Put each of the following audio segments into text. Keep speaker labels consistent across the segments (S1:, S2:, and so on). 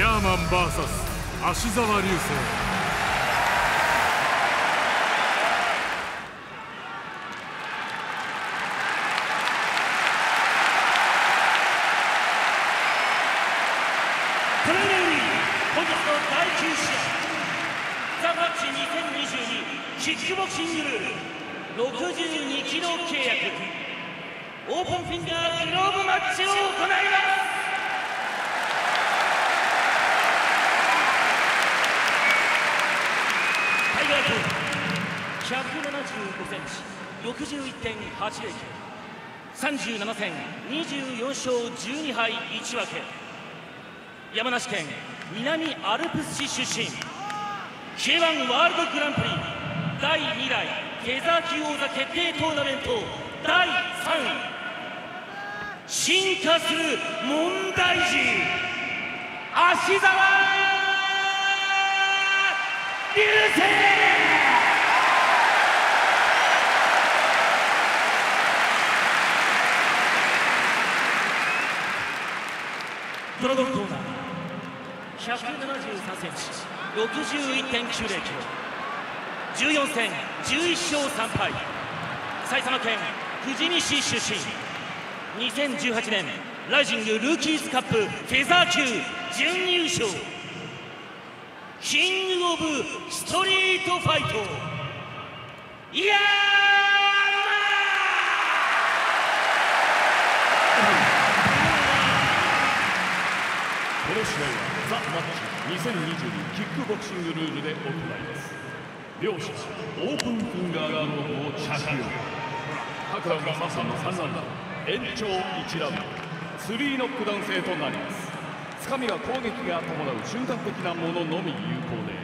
S1: ヤーマン VS 芦沢流星。
S2: このように本日の第9試合ザ・マッチ2022キックボクシングルール62キロ契約。オープンフィンガーグローブマッチを行いますタイガー君175センチ61.8零37戦24勝12敗1分け。山梨県南アルプス市出身。K1 ワールドグランプリ第2代フェザー級王座決定トーナメント第3位。進化する問題児芦沢流星ドラゴンコーナー173センチ61.90キロ14戦11勝3敗。埼玉県富士見市出身。2018年ライジングルーキーズカップフェザー級準優勝。キングオブストリートファイト。いや
S3: この試合はザ・マッチ2022キックボクシングルールで行います。両者オープンフィンガーガードを着用各ラウンド3分の3ラウンド延長1ラウンド。3ノックダウン制となります。掴みは攻撃が伴う瞬間的なもののみ有効で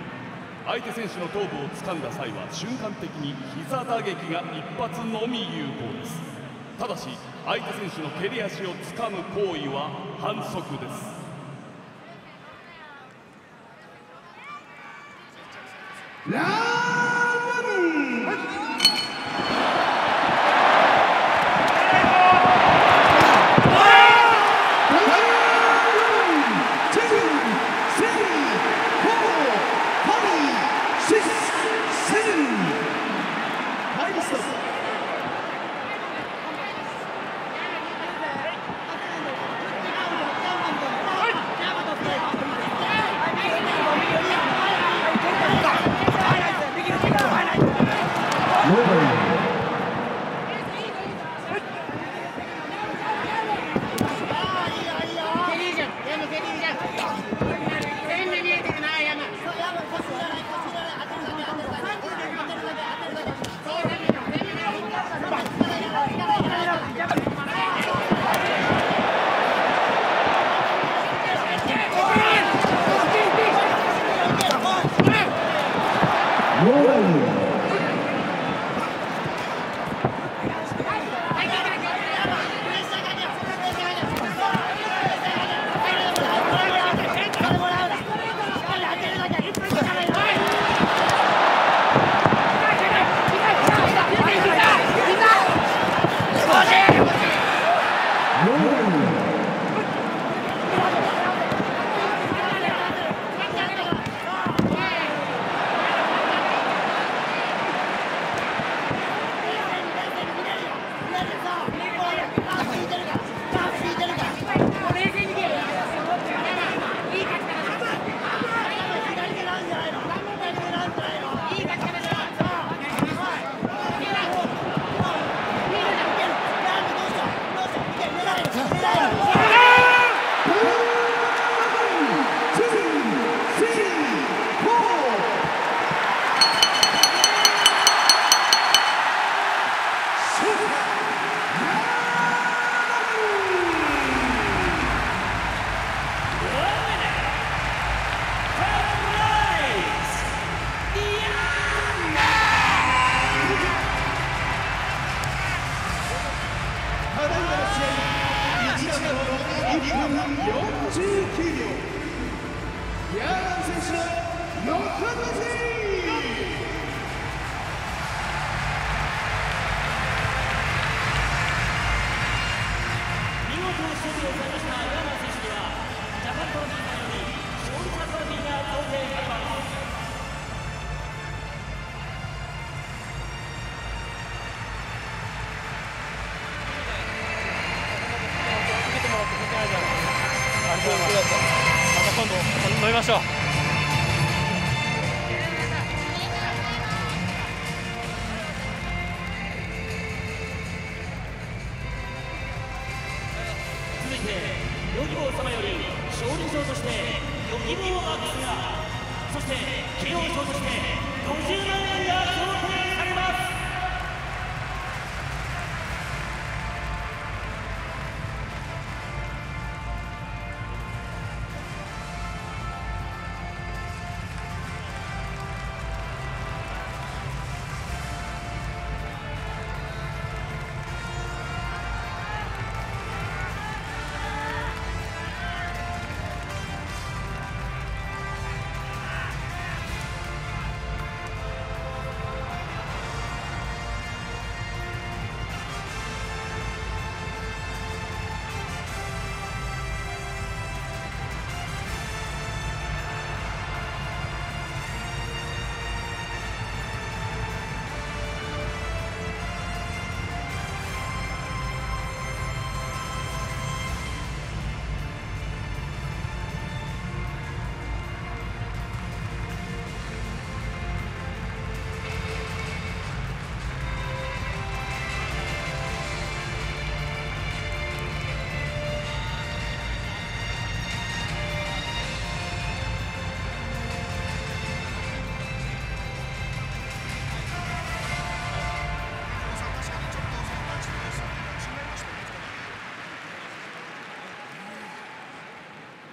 S3: 相手選手の頭部を掴んだ際は瞬間的に膝打撃が一発のみ有効です。ただし相手選手の蹴り足を掴む行為は反則です。
S2: ラ1分49秒選手の横走りありがとござい
S4: ました。しょう。
S2: 続いてヨギボー様より勝利賞としてヨギボーマックスがそして慶応賞として50万円が贈呈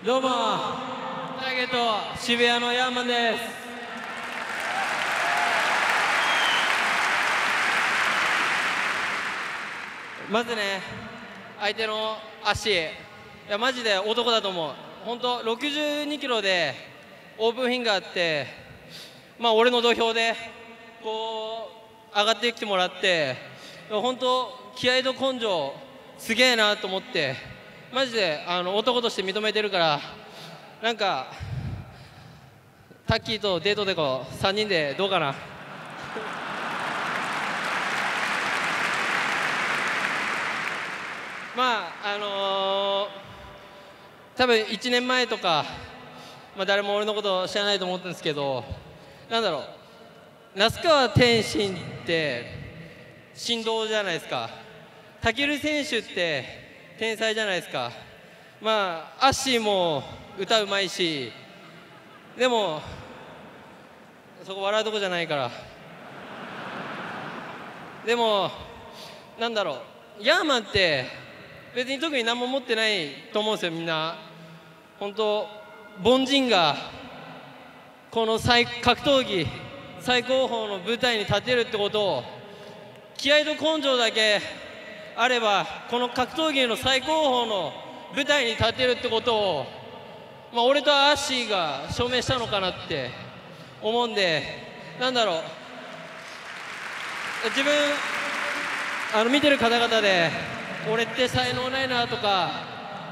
S4: どうもターゲット渋谷のヤーマンです。まずね相手の足。いやマジで男だと思う。本当62キロでオープンフィンガーってまあ俺の土俵でこう上がってきてもらって本当気合と根性すげえなと思って。マジであの男として認めてるからなんかタッキーとデートでこう3人でどうかな。まああのー多分1年前とか、まあ、誰も俺のこと知らないと思ったんですけどなんだろう。那須川天心って神童じゃないですか。武選手って天才じゃないですか。まあアッシーも歌うまいしでもそこ笑うとこじゃないから。でもなんだろう。ヤーマンって別に特に何も持ってないと思うんですよみんな。本当凡人がこの最格闘技最高峰の舞台に立てるってことを気合と根性だけあればこの格闘技の最高峰の舞台に立てるってことを、まあ、俺とアッシーが証明したのかなって思うんでなんだろう。自分あの見てる方々で俺って才能ないなとか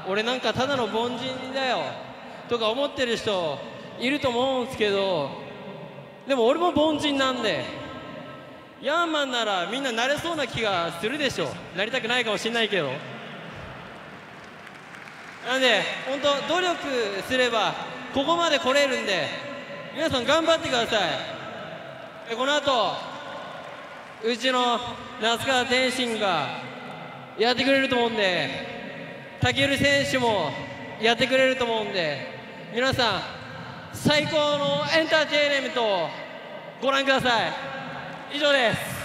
S4: 俺なんかただの凡人だよとか思ってる人いると思うんですけどでも俺も凡人なんでヤーマンならみんななれそうな気がするでしょなりたくないかもしれないけど。なんで本当努力すればここまで来れるんで皆さん頑張ってください。この後うちの那須川天心がやってくれると思うんで武尊選手もやってくれると思うんで皆さん最高のエンターテインメントをご覧ください。以上です。